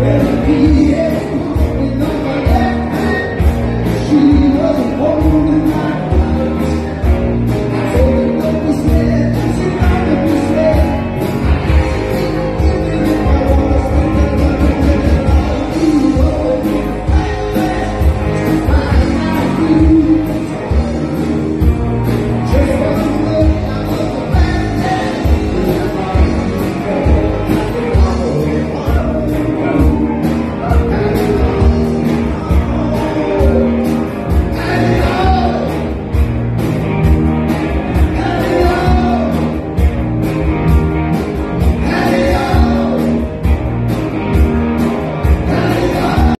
where we